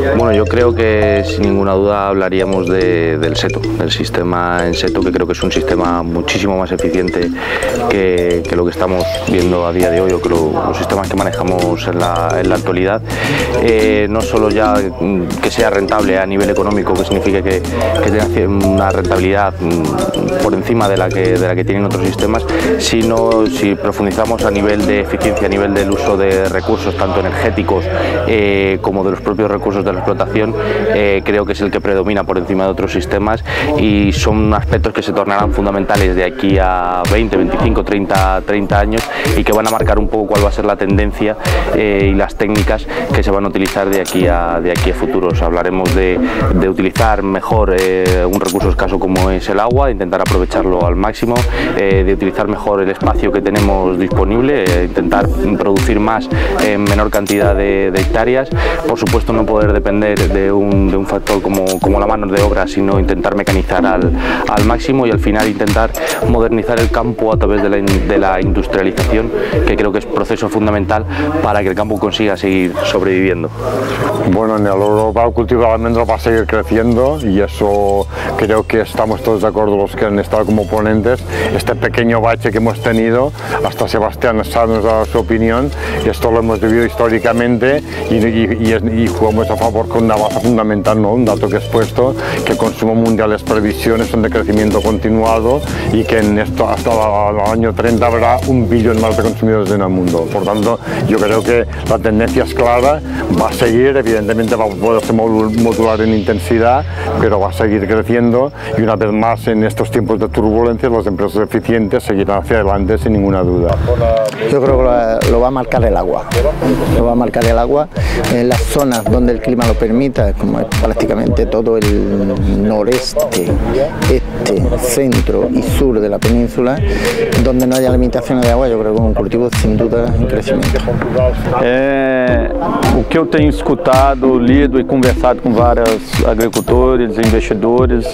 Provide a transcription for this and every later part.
Bueno, yo creo que sin ninguna duda hablaríamos del seto, del sistema en seto, que creo que es un sistema muchísimo más eficiente que, lo que estamos viendo a día de hoy o que los sistemas que manejamos en la, actualidad. Eh, no solo ya que sea rentable a nivel económico, que signifique que, tenga una rentabilidad mm, por encima de la, que, de la que tienen otros sistemas, sino si profundizamos a nivel de eficiencia, a nivel del uso de recursos, tanto energéticos eh, como de los propios recursos de la explotación, eh, creo que es el que predomina por encima de otros sistemas y son aspectos que se tornarán fundamentales de aquí a 20, 25, 30, 30 años y que van a marcar un poco cuál va a ser la tendencia eh, y las técnicas que se van a utilizar de aquí a, de aquí a futuros. Hablaremos de, utilizar mejor un recurso escaso como es el agua, intentar aprovecharlo al máximo, de utilizar mejor el espacio que tenemos disponible, intentar producir más en menor cantidad de, hectáreas. Por supuesto no poder depender de un, de un factor como, como, la mano de obra, sino intentar mecanizar al, al, máximo y al final intentar modernizar el campo a través de la, de la industrialización, que creo que es proceso fundamental para que el campo consiga seguir sobreviviendo. Bueno, en el Europa cultivo de almendro va a seguir creciendo y eso creo que estamos todos de acuerdo los que han estado como ponentes. Este pequeño bache que hemos tenido, hasta Sebastián Sá nos dado su opinión y esto lo hemos vivido históricamente y, jugamos a favor con una base fundamental, ¿no? un dato que he expuesto, que el consumo mundial es previsiones son de crecimiento continuado y que en esto hasta el año 30 habrá un billón más de consumidores en el mundo. Por tanto, yo creo que la tendencia es clara, va a seguir, evidentemente va a poderse modular en intensidad, pero va a seguir creciendo y una vez más en estos tiempos de turbulencia las empresas eficientes seguirán hacia adelante sin ninguna duda. Yo creo que lo va a marcar el agua lo va a marcar el agua en las zonas donde el clima lo permita, como prácticamente todo el noreste, este, centro y sur de la península, donde no haya limitaciones de agua, yo creo que es un cultivo sin duda en crecimiento. É, o que eu tenho escutado, lido e conversado com vários agricultores, investidores,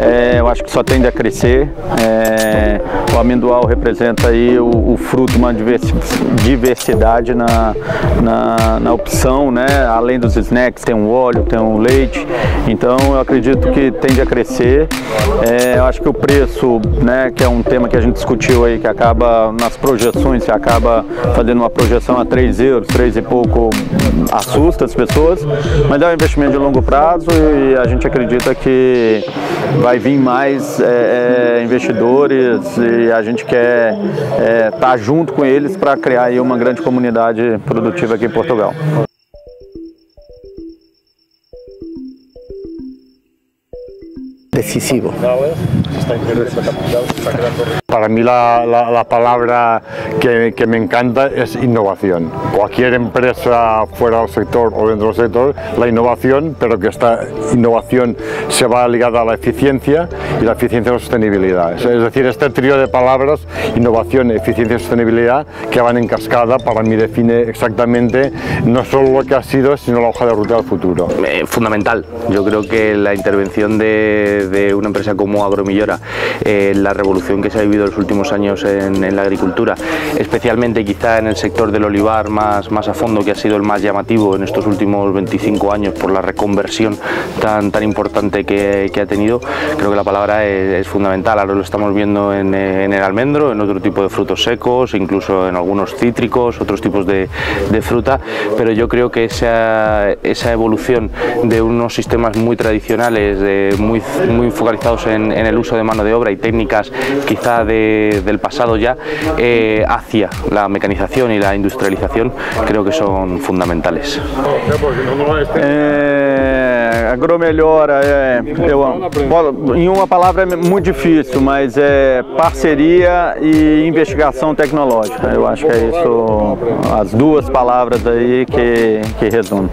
é, eu acho que só tende a crescer. É, o amendoal representa aí o, o fruto, uma diversidade na, na, na, opção, né? além dos snacks, tem um óleo, tem um leite, então eu acredito que tende a crescer. É, eu acho que o preço, né, que é um tema que a gente discutiu aí, que acaba nas projeções, que acaba fazendo uma projeção a 3 euros, 3 e pouco, assusta as pessoas, mas é um investimento de longo prazo e a gente acredita que vai vir mais é, é investidores e a gente quer estar é, tá junto com eles para criar aí uma grande comunidade produtiva aqui em Portugal. decisivo. Para mí la, palabra que, me encanta es innovación. Cualquier empresa fuera del sector o dentro del sector, la innovación, pero que esta innovación se va ligada a la eficiencia y la eficiencia y la sostenibilidad. Es decir, este trío de palabras, innovación, eficiencia y sostenibilidad, que van en cascada, para mí define exactamente no solo lo que ha sido, sino la hoja de ruta del futuro. Eh, fundamental. Yo creo que la intervención de de una empresa como Agromillora, eh, la revolución que se ha vivido en los últimos años en, la agricultura, especialmente quizá en el sector del olivar más, más a fondo, que ha sido el más llamativo en estos últimos 25 años por la reconversión tan, tan importante que, ha tenido, creo que la palabra es, fundamental. Ahora lo estamos viendo en, el almendro, en otro tipo de frutos secos, incluso en algunos cítricos, otros tipos de, fruta, pero yo creo que esa, esa evolución de unos sistemas muy tradicionales, de muy, muy focalizados en, el uso de mano de obra y técnicas quizá del pasado ya, eh, hacia la mecanización y la industrialización, creo que son fundamentales. É, agromelhora, é, eu, em uma palavra é muito difícil, mas é parceria e investigação tecnológica. Eu acho que é isso, as duas palavras aí que, que resumem.